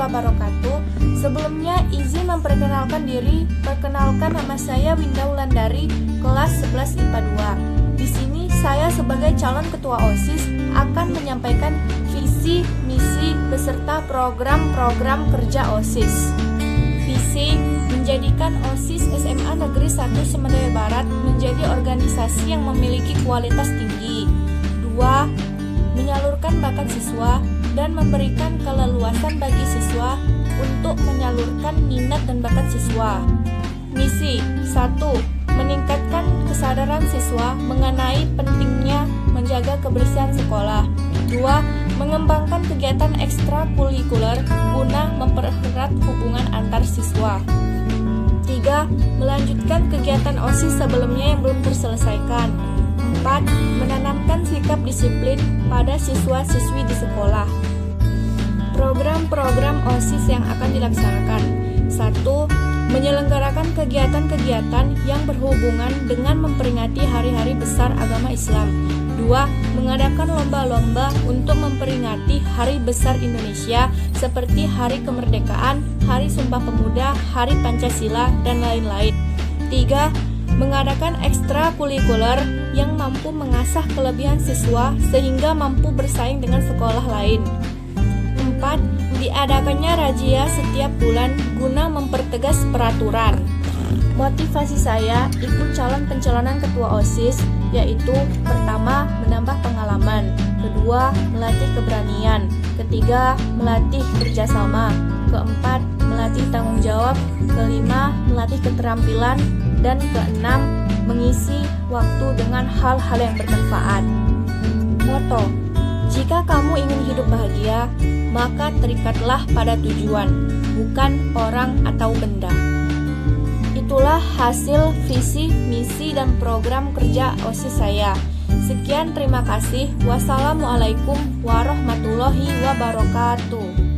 wabarakatuh. Sebelumnya izin memperkenalkan diri. Perkenalkan nama saya Winda Wulandari, kelas 11 IPA 2. Di sini saya sebagai calon ketua OSIS akan menyampaikan visi, misi beserta program-program kerja OSIS. Visi menjadikan OSIS SMA Negeri 1 Semendaya Barat menjadi organisasi yang memiliki kualitas tinggi. 2. Menyalurkan bakat siswa dan memberikan keleluasan bagi siswa untuk menyalurkan minat dan bakat siswa. Misi 1. Meningkatkan kesadaran siswa mengenai pentingnya menjaga kebersihan sekolah. 2. Mengembangkan kegiatan ekstrakurikuler guna mempererat hubungan antar siswa. 3. Melanjutkan kegiatan OSIS sebelumnya yang belum terselesaikan. 4. Menanamkan sikap disiplin pada siswa-siswi di sekolah. Program-program OSIS yang akan dilaksanakan 1. Menyelenggarakan kegiatan-kegiatan yang berhubungan dengan memperingati hari-hari besar agama Islam 2. Mengadakan lomba-lomba untuk memperingati hari besar Indonesia seperti Hari Kemerdekaan, Hari Sumpah Pemuda, Hari Pancasila, dan lain-lain 3. Mengadakan ekstrakurikuler yang mampu mengasah kelebihan siswa sehingga mampu bersaing dengan sekolah lain 4. Diadakannya razia setiap bulan guna mempertegas peraturan. Motivasi saya ikut calon pencalonan ketua OSIS yaitu pertama menambah pengalaman, kedua melatih keberanian, ketiga melatih kerjasama, keempat melatih tanggung jawab, kelima melatih keterampilan, dan keenam mengisi waktu dengan hal-hal yang bermanfaat. Moto: Jika kamu ingin hidup bahagia, maka terikatlah pada tujuan, bukan orang atau benda. Itulah hasil visi, misi, dan program kerja OSIS saya. Sekian terima kasih. Wassalamualaikum warahmatullahi wabarakatuh.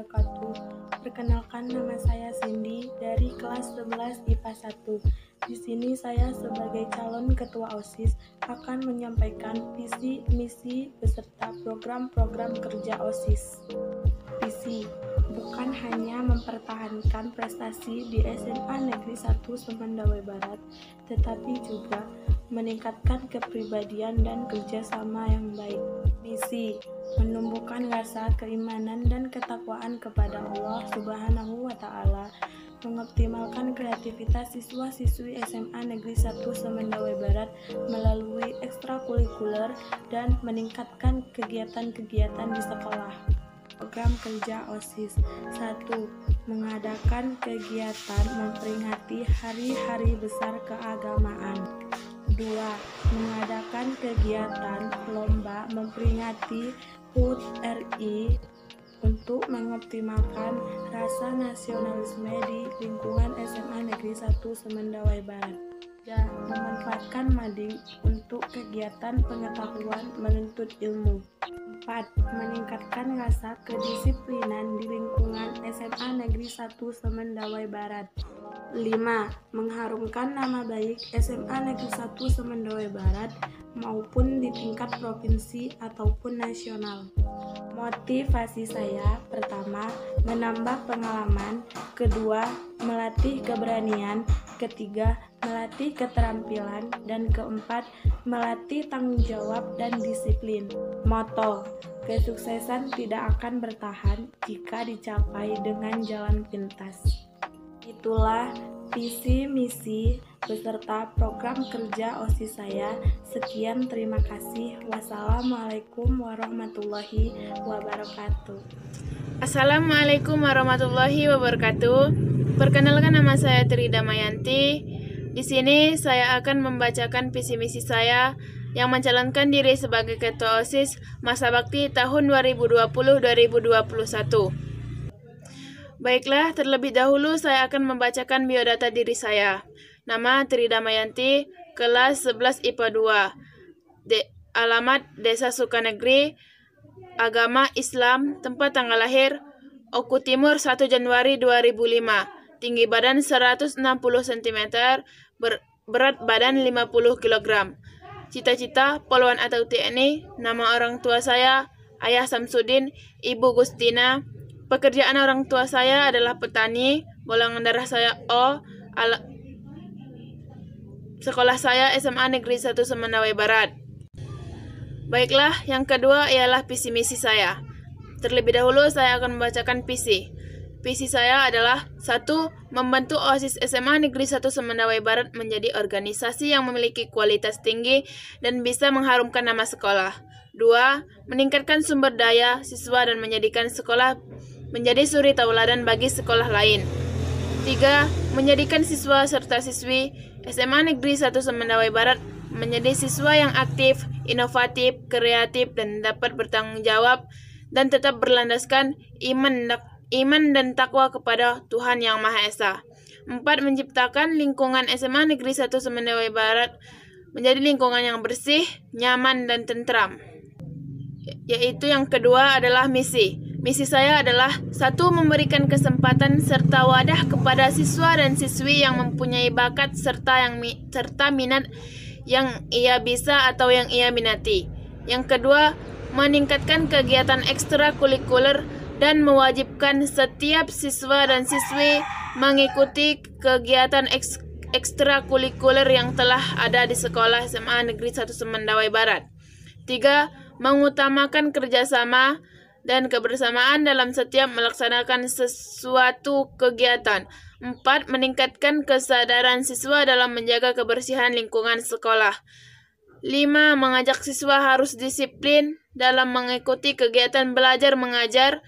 Wabarakatuh. Perkenalkan nama saya Cindy dari kelas 11 IPA 1. Di sini saya sebagai calon ketua OSIS akan menyampaikan visi, misi beserta program-program kerja OSIS. Visi bukan hanya mempertahankan prestasi di SMA Negeri 1 Semendawai Barat, tetapi juga meningkatkan kepribadian dan kerjasama yang baik. Misi menumbuhkan rasa keimanan dan ketakwaan kepada Allah Subhanahu wa Ta'ala, mengoptimalkan kreativitas siswa-siswi SMA Negeri 1 Semendawai Barat melalui ekstrakurikuler dan meningkatkan kegiatan-kegiatan di sekolah. Program kerja OSIS 1. Mengadakan kegiatan memperingati hari-hari besar keagamaan 2. Mengadakan kegiatan lomba memperingati HUT RI untuk mengoptimalkan rasa nasionalisme di lingkungan SMA Negeri 1 Semendawai Barat. Dan memanfaatkan mading untuk kegiatan pengetahuan menuntut ilmu. 4. Meningkatkan rasa kedisiplinan di lingkungan SMA Negeri 1 Semendawai Barat. 5. Mengharumkan nama baik SMA Negeri 1 Semendawai Barat maupun di tingkat provinsi ataupun nasional. Motivasi saya pertama, menambah pengalaman, kedua, melatih keberanian, ketiga, melatih keterampilan, dan keempat, melatih tanggung jawab dan disiplin. Moto: Kesuksesan tidak akan bertahan jika dicapai dengan jalan pintas. Itulah visi misi beserta program kerja OSIS saya. Sekian terima kasih. Wassalamualaikum warahmatullahi wabarakatuh. Assalamualaikum warahmatullahi wabarakatuh. Perkenalkan nama saya Tri Damayanti. Di sini saya akan membacakan visi misi saya yang mencalonkan diri sebagai ketua OSIS masa bakti tahun 2020-2021. Baiklah, terlebih dahulu saya akan membacakan biodata diri saya. Nama Tri Damayanti, kelas 11 IPA 2. De alamat Desa Sukanegeri, agama Islam, tempat tanggal lahir Oku Timur 1 Januari 2005. tinggi badan 160 cm, ber, berat badan 50 kg. Cita-cita, poluan atau TNI, nama orang tua saya, Ayah Samsudin, Ibu Gustina. Pekerjaan orang tua saya adalah petani, golongan darah saya O, ala, sekolah saya SMA Negeri 1 Semandawai Barat. Baiklah, yang kedua ialah visi misi saya. Terlebih dahulu saya akan membacakan visi. Visi saya adalah satu, membantu OSIS SMA Negeri 1 Semandawai Barat menjadi organisasi yang memiliki kualitas tinggi dan bisa mengharumkan nama sekolah. Dua, meningkatkan sumber daya siswa dan menjadikan sekolah menjadi suri tauladan bagi sekolah lain. Tiga, menjadikan siswa serta siswi SMA Negeri 1 Semandawai Barat menjadi siswa yang aktif, inovatif, kreatif, dan dapat bertanggung jawab dan tetap berlandaskan iman iman dan takwa kepada Tuhan Yang Maha Esa. Empat, menciptakan lingkungan SMA Negeri 1 Semendawai Barat menjadi lingkungan yang bersih, nyaman, dan tentram. Yaitu yang kedua adalah misi. Misi saya adalah satu memberikan kesempatan serta wadah kepada siswa dan siswi yang mempunyai bakat serta yang serta minat yang ia bisa atau yang ia minati. Yang kedua, meningkatkan kegiatan ekstrakurikuler dan mewajibkan setiap siswa dan siswi mengikuti kegiatan eks ekstrakurikuler yang telah ada di sekolah SMA Negeri 1 Semandawai Barat. Tiga, mengutamakan kerjasama dan kebersamaan dalam setiap melaksanakan sesuatu kegiatan. Empat, meningkatkan kesadaran siswa dalam menjaga kebersihan lingkungan sekolah. Lima, mengajak siswa harus disiplin dalam mengikuti kegiatan belajar mengajar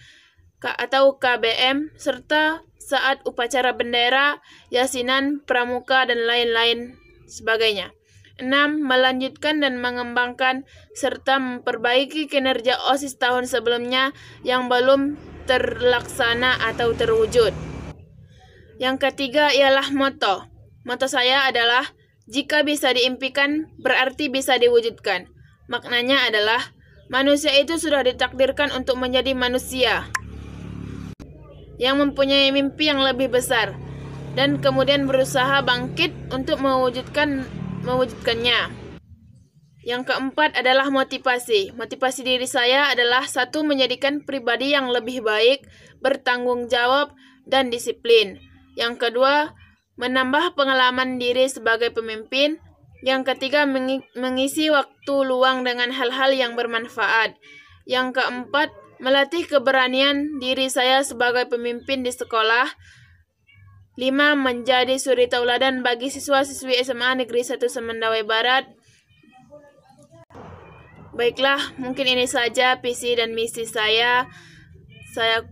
atau KBM, serta saat upacara bendera, yasinan, pramuka, dan lain-lain sebagainya. 6. Melanjutkan dan mengembangkan serta memperbaiki kinerja OSIS tahun sebelumnya yang belum terlaksana atau terwujud. Yang ketiga ialah moto. Moto saya adalah jika bisa diimpikan berarti bisa diwujudkan. Maknanya adalah manusia itu sudah ditakdirkan untuk menjadi manusia yang mempunyai mimpi yang lebih besar dan kemudian berusaha bangkit untuk mewujudkan mewujudkannya. Yang keempat adalah motivasi. Motivasi diri saya adalah satu menjadikan pribadi yang lebih baik, bertanggung jawab, dan disiplin. Yang kedua, menambah pengalaman diri sebagai pemimpin. Yang ketiga, mengisi waktu luang dengan hal-hal yang bermanfaat. Yang keempat, melatih keberanian diri saya sebagai pemimpin di sekolah. 5. Menjadi suri tauladan bagi siswa-siswi SMA Negeri 1 Semendawai Barat. Baiklah, mungkin ini saja visi dan misi saya. Saya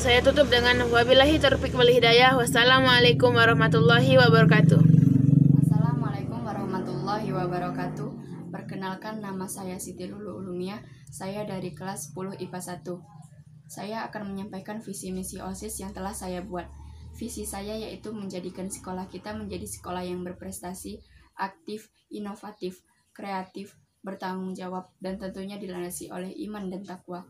saya tutup dengan wabillahi taufiq wal hidayah. Wassalamualaikum warahmatullahi wabarakatuh. Assalamualaikum warahmatullahi wabarakatuh. Perkenalkan nama saya Siti Lulu Ulumia, saya dari kelas 10 IPA 1. Saya akan menyampaikan visi misi OSIS yang telah saya buat. Visi saya yaitu menjadikan sekolah kita menjadi sekolah yang berprestasi, aktif, inovatif, kreatif, bertanggung jawab, dan tentunya dilandasi oleh iman dan takwa.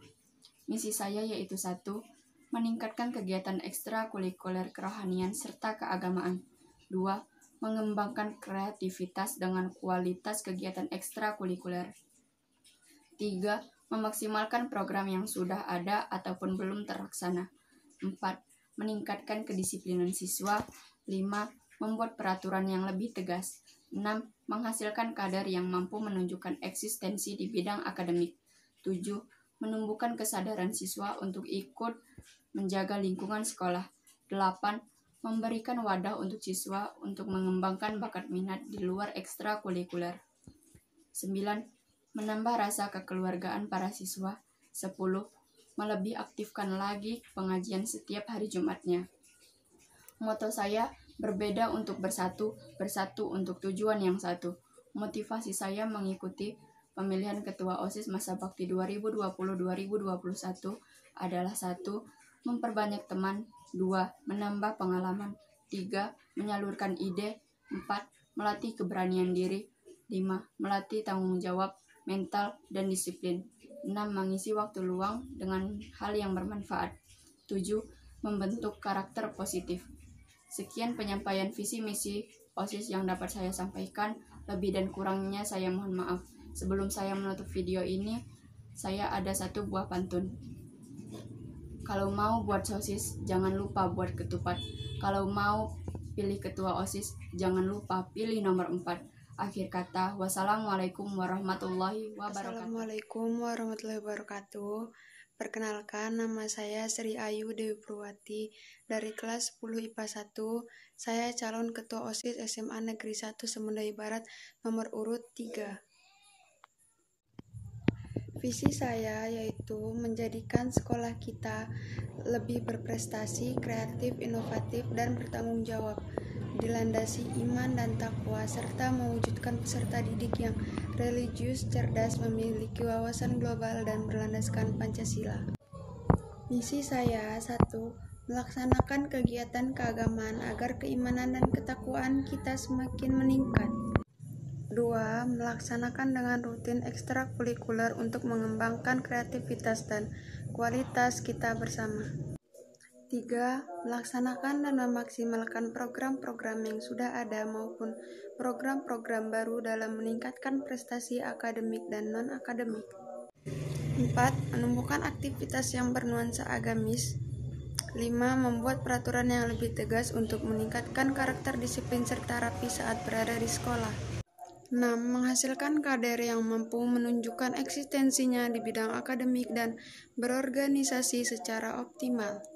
Misi saya yaitu satu, meningkatkan kegiatan ekstrakurikuler kerohanian serta keagamaan. Dua, mengembangkan kreativitas dengan kualitas kegiatan ekstrakurikuler. 3. Memaksimalkan program yang sudah ada ataupun belum terlaksana. 4. Meningkatkan kedisiplinan siswa. 5. Membuat peraturan yang lebih tegas. 6. Menghasilkan kader yang mampu menunjukkan eksistensi di bidang akademik. 7. Menumbuhkan kesadaran siswa untuk ikut menjaga lingkungan sekolah. 8 memberikan wadah untuk siswa untuk mengembangkan bakat minat di luar ekstrakurikuler. 9. Menambah rasa kekeluargaan para siswa. 10. Melebih aktifkan lagi pengajian setiap hari Jumatnya. Moto saya berbeda untuk bersatu, bersatu untuk tujuan yang satu. Motivasi saya mengikuti pemilihan ketua OSIS masa bakti 2020-2021 adalah satu memperbanyak teman, 2. Menambah pengalaman 3. Menyalurkan ide 4. Melatih keberanian diri 5. Melatih tanggung jawab, mental, dan disiplin 6. Mengisi waktu luang dengan hal yang bermanfaat 7. membentuk karakter positif. Sekian penyampaian visi misi OSIS yang dapat saya sampaikan. Lebih dan kurangnya saya mohon maaf. Sebelum saya menutup video ini, saya ada satu buah pantun. Kalau mau buat sosis, jangan lupa buat ketupat. Kalau mau pilih ketua OSIS, jangan lupa pilih nomor 4. Akhir kata, wassalamualaikum warahmatullahi wabarakatuh. Assalamualaikum warahmatullahi wabarakatuh. Perkenalkan, nama saya Sri Ayu Dewi Purwati dari kelas 10 IPA 1. Saya calon ketua OSIS SMA Negeri 1 Semendai Barat nomor urut 3. Visi saya yaitu menjadikan sekolah kita lebih berprestasi, kreatif, inovatif, dan bertanggung jawab dilandasi iman dan takwa, serta mewujudkan peserta didik yang religius, cerdas, memiliki wawasan global, dan berlandaskan Pancasila. Misi saya, satu, melaksanakan kegiatan keagamaan agar keimanan dan ketakwaan kita semakin meningkat. Dua, melaksanakan dengan rutin ekstrakurikuler untuk mengembangkan kreativitas dan kualitas kita bersama. 3. Melaksanakan dan memaksimalkan program-program yang sudah ada maupun program-program baru dalam meningkatkan prestasi akademik dan non-akademik. 4. Menumbuhkan aktivitas yang bernuansa agamis. 5. Membuat peraturan yang lebih tegas untuk meningkatkan karakter disiplin serta rapi saat berada di sekolah. 6. Menghasilkan kader yang mampu menunjukkan eksistensinya di bidang akademik dan berorganisasi secara optimal.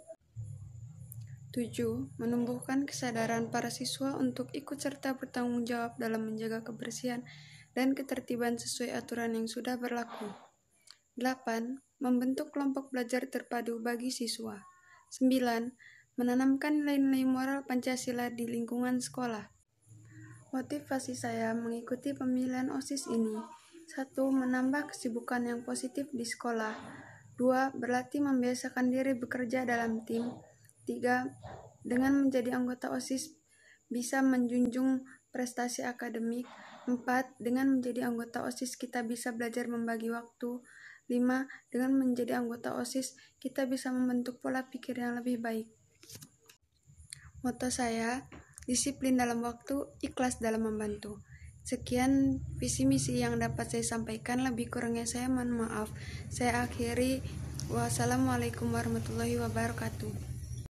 7. Menumbuhkan kesadaran para siswa untuk ikut serta bertanggung jawab dalam menjaga kebersihan dan ketertiban sesuai aturan yang sudah berlaku. 8. Membentuk kelompok belajar terpadu bagi siswa. 9. Menanamkan nilai-nilai moral Pancasila di lingkungan sekolah. Motivasi saya mengikuti pemilihan OSIS ini 1. Menambah kesibukan yang positif di sekolah 2. Berlatih membiasakan diri bekerja dalam tim 3. Dengan menjadi anggota OSIS bisa menjunjung prestasi akademik. 4. Dengan menjadi anggota OSIS kita bisa belajar membagi waktu. 5. Dengan menjadi anggota OSIS kita bisa membentuk pola pikir yang lebih baik. Moto saya, disiplin dalam waktu, ikhlas dalam membantu. Sekian visi misi yang dapat saya sampaikan, lebih kurangnya saya mohon maaf. Saya akhiri, wassalamualaikum warahmatullahi wabarakatuh.